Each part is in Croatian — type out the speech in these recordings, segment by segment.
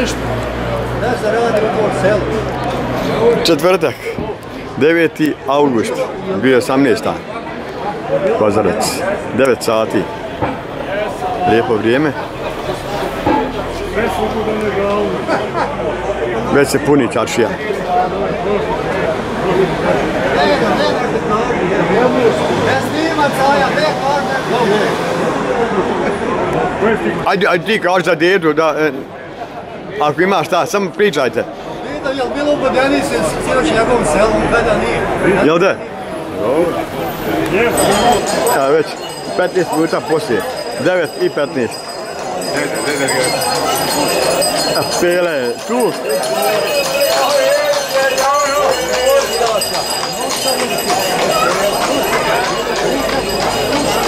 ništa. Da se radi u selu. Četvrtak, 9. august, 2018. Kozarac, 9 sati. Lijepo vrijeme. Već se puni čaršija. Ajde, ajde ti kaži za dedu da... ako ima šta, samo pričajte. Vidio, jel bilo u Bodeni se sinoć njegovom selom, kada nije? Jel da? Evo već 15 minuta poslije. 9 i 15. A Pele je tu.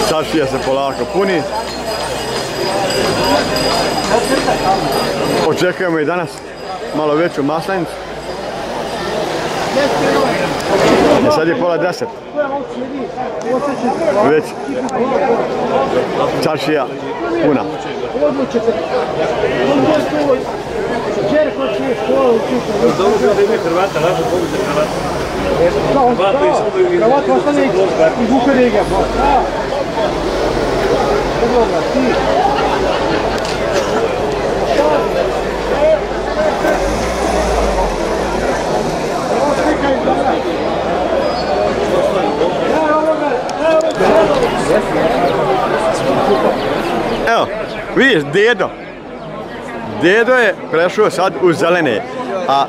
Čašija se polako puni. Očekujemo i danas malo veću maslenicu. I sad je pola deset. Već čaršija puna. Hrvat vidiš, dedo. Dedo je prešao sad u zelene, a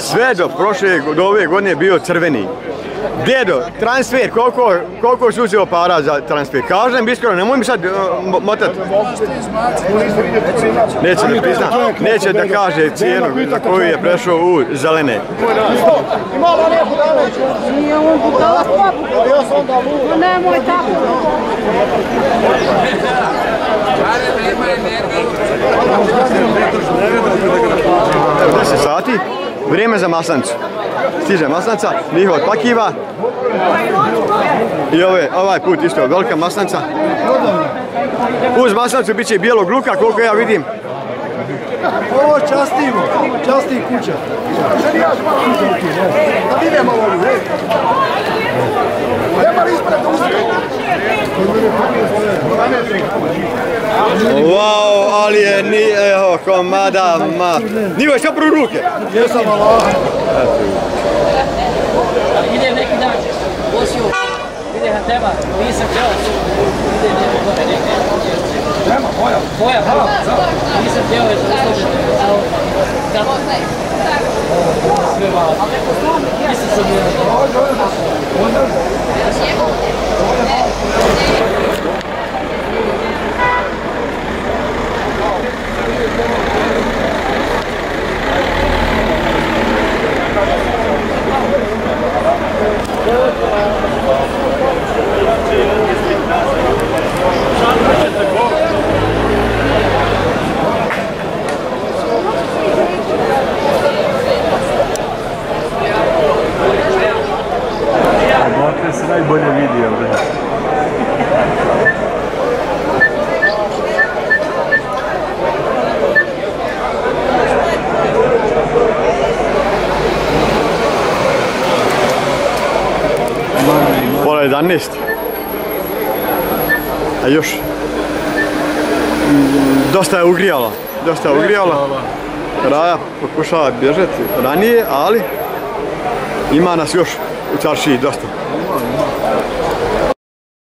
sve do prošle, do ove godine bio crveni. Dedo, transfer, koliko, koliko si uzeo para za transfer? Kažem iskreno, nemoj mi sad uh, mo- motat. Neće mi prizna, neće da kaže cijenu koju je prešao u zelene. Nemoj tako. 10 sati, vrijeme za maslanicu. Stiže maslanica, njihova pakiva. I ove, ovaj put isto velika maslanica. Uz maslanicu bit će i bijelog luka, koliko ja vidim. Ovo častimo, časti kuća. Da vidimo ovo, Wow, ali je evo, komada, ma. Nivo sve prvu ruke. Jesam Allah. Ide neki dan, ide na teba, nisam htjela, ide neko gore. Tema, boja, nisam htjela je zaustaviti. Kako? Sve malo. Mislim sam je. Dokle se najbolje vidi ovdje. Pola 11. A još dosta je ugrijala. Dosta je ugrijala. Raja pokušava bježati ranije, ali ima nas još u čaršiji dosta.